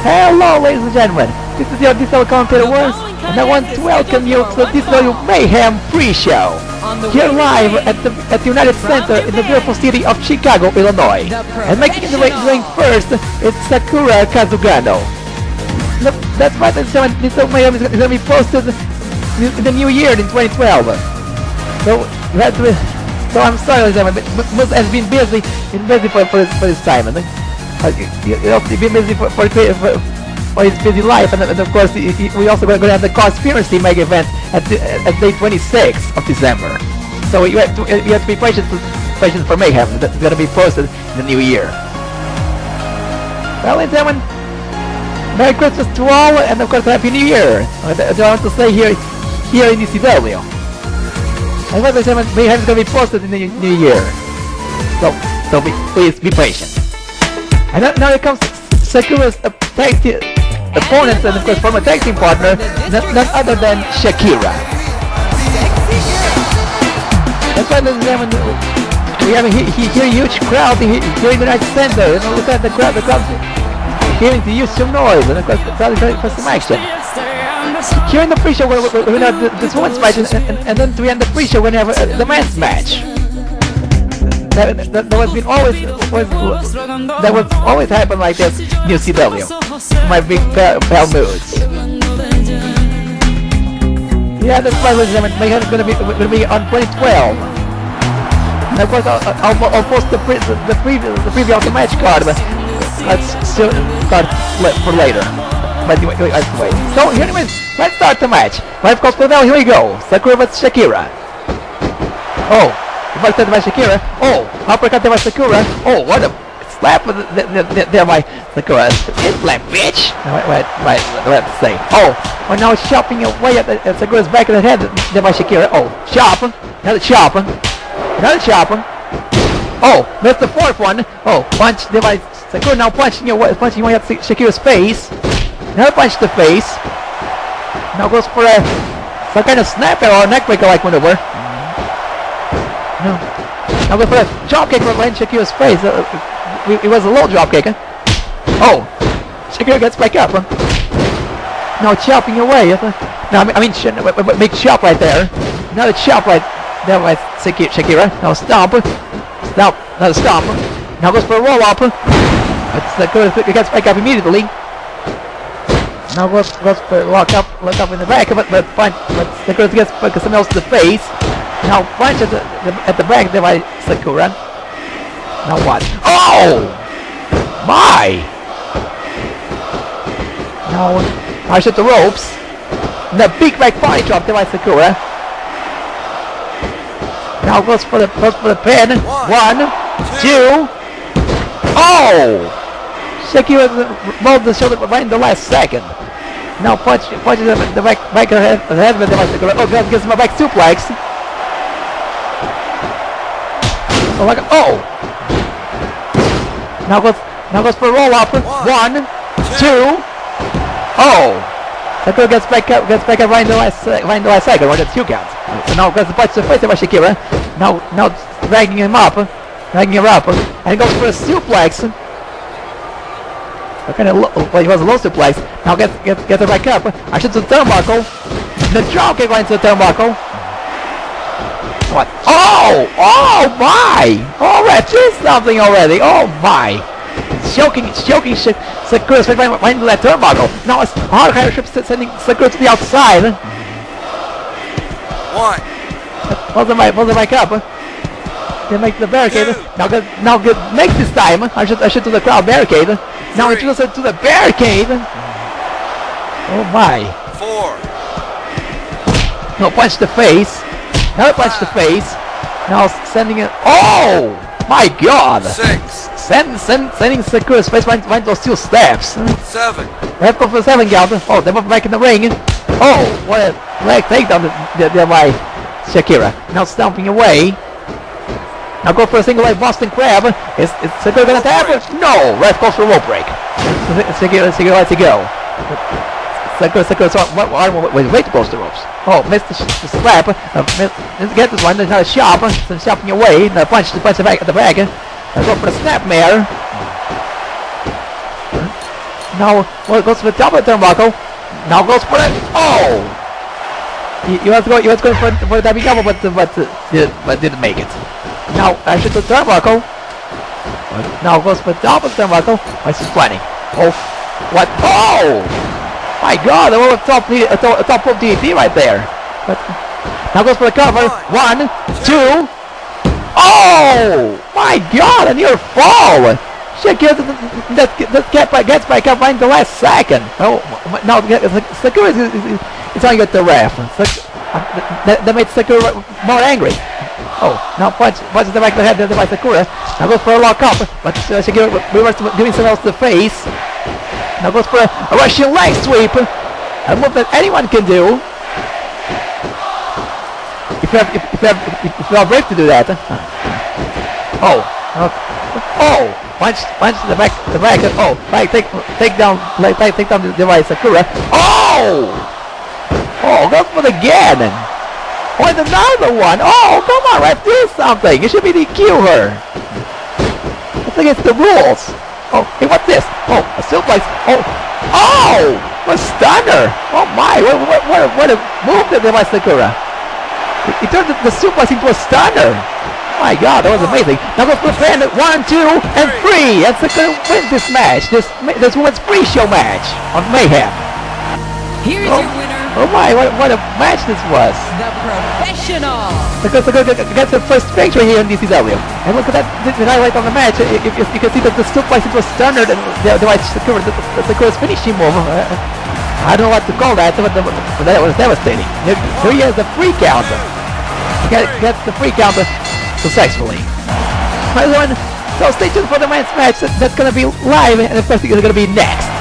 Hello, ladies and gentlemen. This is your Diesel commentator Wars, and I want to welcome you to the DCW Mayhem pre-show. Here live at the at the United Center in the beautiful city of Chicago, Illinois. And making the ring, first, it's Sakura Kasugano. Look, that's right, ladies and gentlemen. DCW Mayhem is going to be posted in the new year in 2012. So that so I'm sorry, ladies and gentlemen, but Mus has been busy, been busy for, for, this, for this time. Uh, you, you, busy for, for, his busy life, and, and of course we also going to have the conspiracy mega event at, the, at day 26 of December. So you have to you have to be patient patient for mayhem. That's going to be posted in the new year. Well, ladies and gentlemen, Merry Christmas to all, and of course Happy New Year. I want to say here here in ECW. And ladies and gentlemen, mayhem is going to be posted in the new year. So so be, please be patient. And now, now it comes Sakura's uh, tag team opponents and of course former tag team partner, none, other than Shakira. That's why ladies and we have a he, huge crowd here, in the United Center. You know, look at the crowd, the crowd hearing to use some noise and of course the crowd is some action. Here in the pre-show we're, we're, we're gonna have this women's match and, and, and then to end the pre-show we're have uh, the men's match that, that, that was been always was that was always happen like this new CW. My big pal, pal moods. Yeah, that's why ladies and gentlemen, is gonna be gonna be on 2012. And of course, I'll, I'll, I'll post the pre the, the preview the preview of the match card, but let's still start for later. But anyway, let's wait. So, anyways, let's start the match. Live cosplay now. Here we go. Sakura vs Shakira. Oh, Marked by Shakira. Oh, uppercut by Sakura. Oh, what a slap there by Sakura. Slap, bitch. Wait, wait, wait, to say? Oh, oh, now it's chopping away at, the, at Sakura's back of the head there by Shakira. Oh, chop. Another chop. Another chop. Oh, that's the fourth one. Oh, punch there by Sakura now punching away, punching away at Shakira's face. Another punch to the face. Now goes for a some kind of snap or a neckbreaker like maneuver. No. Now go for a drop kick from Len Shakira's face. Uh, it, was a low drop kick. Huh? Oh! Shakira gets back up. Huh? Now chopping away. No, I mean, I mean sh chop right there. Another chop right there by Shakira. Now stomp. Stomp. Another stomp. Now goes for a roll up. It gets back up immediately. Now goes, goes for lock up, lock up in the back, but but fine. But Shakira gets something else to the face. Now punch at the, the, at the back there by Sakura. Now what? Oh! My! Now punch at the ropes. The big back body drop there by Sakura. Now goes for the goes for the pin. One, two. Oh! Shakira rolled the shoulder right in the last second. Now punch punches the, the back back of the head, the head there by Sakura. Oh, God, gives him a back suplex. Oh, like, oh! Now goes, now goes for a roll up. One, two. Oh! Sakura gets back up, gets back up right in the last, uh, right in the last second, right at two counts. So now gets the punch to the face of Shakira. Now, now dragging him up, dragging him up, and goes for a suplex. What Okay, well, he was a low suplex. Now gets gets gets it back up. I should do the turnbuckle. The drop kick right into the turnbuckle. What? Oh! Oh my! Oh, that's something already. Oh my! Choking, choking shit. Sakura straight right, right into that turnbuckle. Now it's hard higher ship sending Sakura to the outside. One. Pulls the mic, pulls the mic up. They make the barricade. Two. Now good, now good. Make this time. I should, I should do the crowd barricade. Now introduce her to the barricade. Oh my! Four. No, punch the face. Another punch the face. Now sending it. Oh my God! Six. Send, send, sending Sakura's face right, right those two steps. Seven. Red go for the seven count. Oh, they're both back in the ring. Oh, what a leg takedown there, by Shakira. Now stomping away. Now go for a single leg Boston Crab. Is, is Sakura gonna tap it? No! Ref goes for a rope break. Shakira, Shakira lets it go. Sakura, Sakura, so, what, what, wait, way to close the ropes. Oh, missed the, the slap. Uh, missed, get this one. There's another chop. So chopping away. Another punch, the punch the back at the back. Now go for the snapmare. Now well, goes for the double turnbuckle. Now goes for it. Oh! You, you was going, you was going for for the double but but uh, did, but didn't make it. Now actually the turnbuckle. Now goes for double turnbuckle. It's funny. Oh, what? Oh! My God! Little top a top, a top of DDT right there. But now goes for the cover. One, two. Oh! My God! A near fall. She gets that that get by gets up right in the last second. Oh, now Sakura is, is, is, is on at the ref. So, uh, that, that made Sakura more angry. Oh, now punch punches the back of the head by Sakura. Now goes for a lock up, but uh, Shakira reverse giving someone else the face. Now goes for a, a Russian leg sweep. A move that anyone can do. If you have if, if you have if, if you are brave to do that. Oh. Oh! Punch, punch the back, the back. Oh, like take, take down, like take, take down the device, Sakura. Oh! Oh, go for the again. Oh, and another one. Oh, come on, ref, do something. You should be DQ her. That's against the rules. Oh, hey, what's this? Oh, a suplex. Oh, oh, a stunner. Oh my, what, what, what, what a move that device, Sakura. He, turned the, the suplex into a stunner my god, that was amazing. Now let's prepare one, two, and three. That's going to win this match. This this women's pre-show match on Mayhem. Here's oh, your winner. Oh my, what, what a match this was. The professional. Because look, look, look, that's the first victory here in DCW. And look at that the, the highlight on the match. If, if, you can see that the suplex was stunned and the, the, the, the, the, the finishing move. Uh, I don't know what to call that, but, the, but that was devastating. Here, here he has the free counter. Get, gets the free counter successfully. My one, so stay tuned for the men's match. That's gonna be live, and of course it's gonna be next.